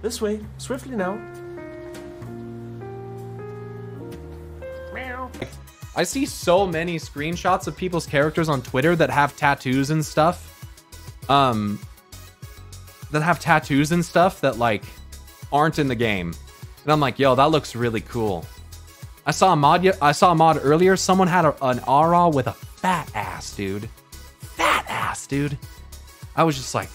This way, swiftly now. I see so many screenshots of people's characters on Twitter that have tattoos and stuff. Um that have tattoos and stuff that like aren't in the game. And I'm like, yo, that looks really cool. I saw a mod I saw a mod earlier. Someone had a, an Au Ra with a fat ass, dude. Fat ass, dude. I was just like,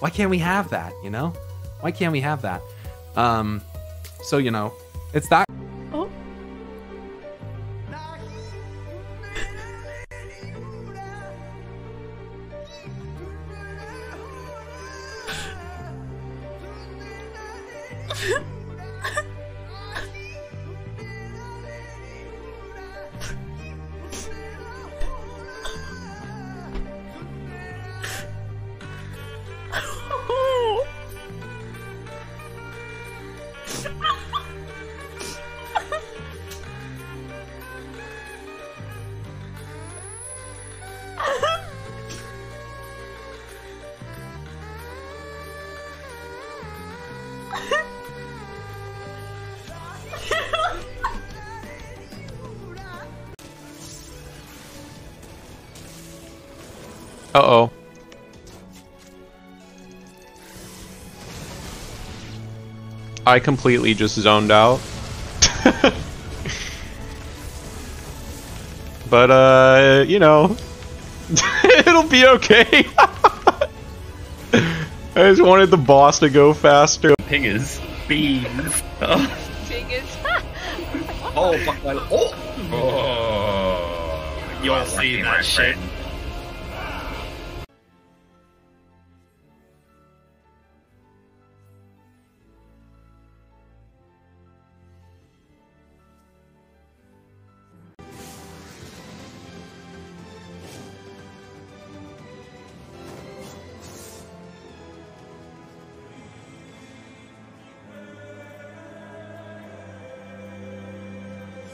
why can't we have that, you know? Why can't we have that? Um so you know, it's that Uh-oh. I completely just zoned out. but, uh, you know, it'll be okay. I just wanted the boss to go faster. Pingers. Beans. Oh, Fingers. oh fuck my... Oh! Oh! You'll see that shit.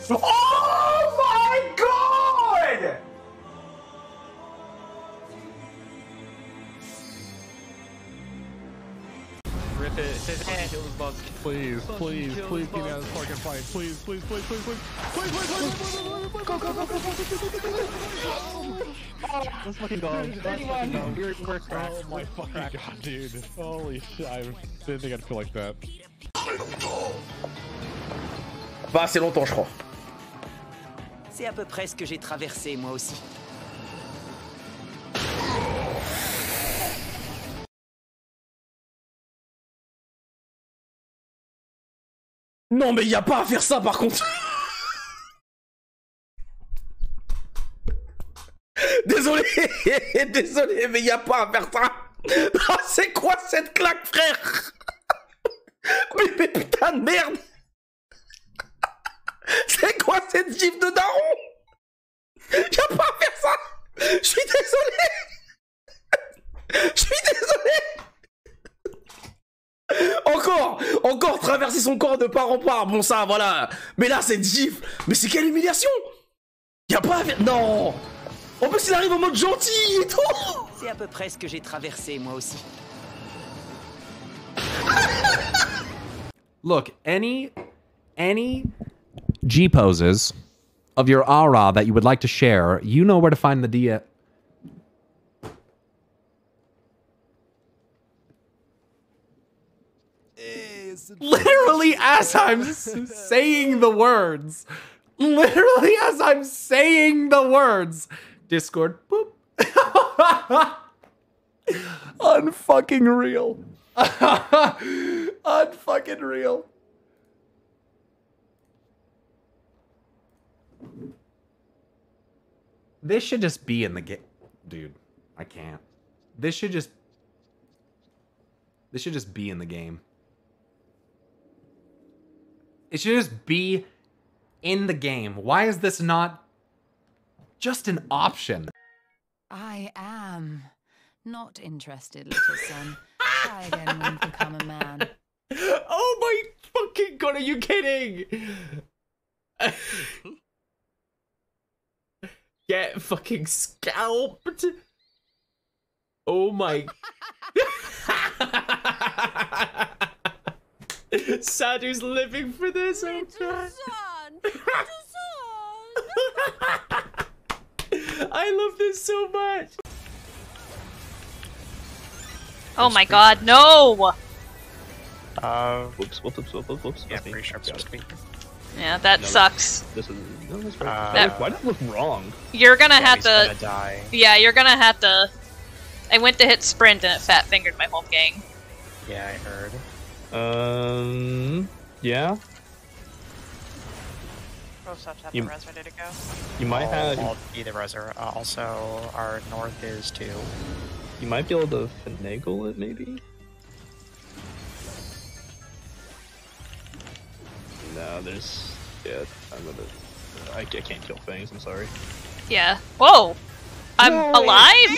Oh my god! Rip it. Kill this boss. Please, please, please get me out of this fucking fight. Please, please, please, please, please. Please, please, please, please, please, please, go, go, go, go, go, go, Let's fucking go. Let's fucking go. We're, we're cracked. Oh my fucking god, dude. Holy shit. I didn't think I'd feel like that. Pas assez longtemps, je crois. C'est à peu près ce que j'ai traversé moi aussi. Non, mais y a pas à faire ça par contre. Désolé, désolé, mais y a pas à faire ça. Ah, c'est quoi cette claque, frère? Mais, mais putain de merde C'est quoi cette gif de daron Y a pas à faire ça Je suis désolé Je suis désolé Encore Encore traverser son corps de part en part, bon ça, voilà. Mais là, cette gif Mais c'est quelle humiliation. Y a pas à faire... Non. En plus, il arrive en mode gentil et tout. C'est à peu près ce que j'ai traversé moi aussi. Look, any any G poses of your aura that you would like to share, you know where to find the dia. Literally, as I'm saying the words, literally as I'm saying the words, Discord, boop. Unfucking real. Unfucking real. This should just be in the game. Dude, I can't. This should just. This should just be in the game. It should just be in the game. Why is this not just an option? I am not interested, little son. Try again when you become a man. Oh my fucking god, are you kidding? Get fucking scalped. Oh my. Sadu's living for this. Oh god. I love this so much. Oh my god, no! Uh, Whoops, whoops, whoops, whoops, whoops. yeah, pretty sure I'm supposed to be. Yeah, that No. sucks. This is. No, that's right. Uh, That- Why did it look wrong? You're gonna Yeah, have to. gonna die. Yeah, you're gonna have to. I went to hit sprint and it fat fingered my whole gang. Yeah, I heard. Um. Yeah. Both subs have You- the res ready to go. You might I'll, have. I'll be the reser. Uh, also, our north is too. You might be able to finagle it, maybe. No, there's. Yeah, I'm gonna. I, I can't kill things. I'm sorry. Yeah. Whoa! I'm alive?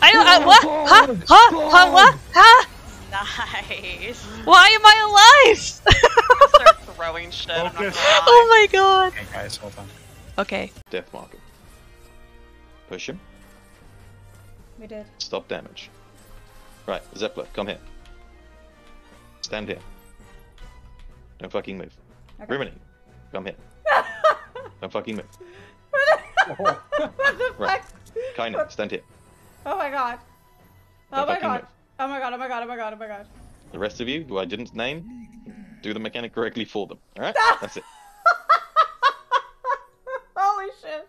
I don't. I, what? Huh? Huh? Huh? What? Huh? Nice. Why am I alive? Start throwing shit. I'm not gonna lie. oh my god. Okay, guys, hold on. Okay. Death marker. Push him. We did. Stop damage. Right, Zepla, come here. Stand here. Don't fucking move. Rimini, come here. Don't fucking move. What the fuck? Right. Kainen, stand here. Oh my god. Don't Oh my god. move. Oh my god, oh my god, oh my god, oh my god. The rest of you, who I didn't name, do the mechanic correctly for them. Alright? That's it. Holy shit.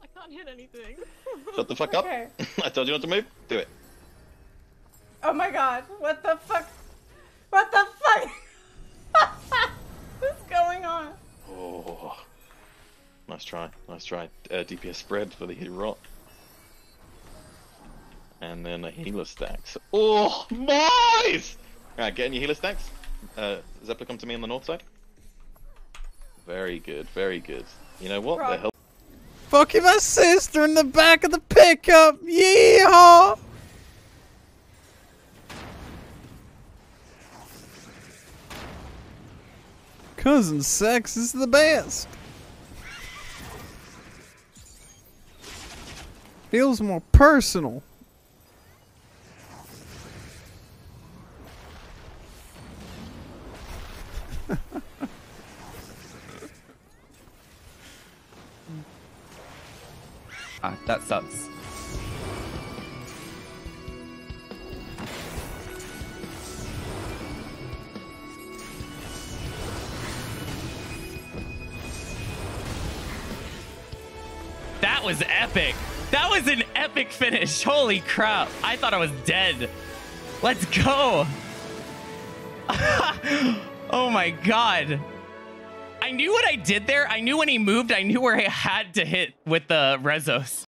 I can't hit anything. Shut the fuck up. Okay. I told you not to move. Do it. Oh my god. What the fuck? What the fuck? What's going on? Oh. Nice try. Nice try. Uh, DPS spread for the rot. And then a healer stacks. Oh, nice! Alright, get in your healer stacks. Uh, Zepla, come to me on the north side. Very good, very good. You know what? The Right. hell? Fucking my sister in the back of the pickup. Yeehaw! Cousin sex is the best. Feels more personal. Ah, that sucks. That was epic. That was an epic finish. Holy crap. I thought I was dead. Let's go. oh my god. I knew what I did there. I knew when he moved, I knew where I had to hit with the Rezos.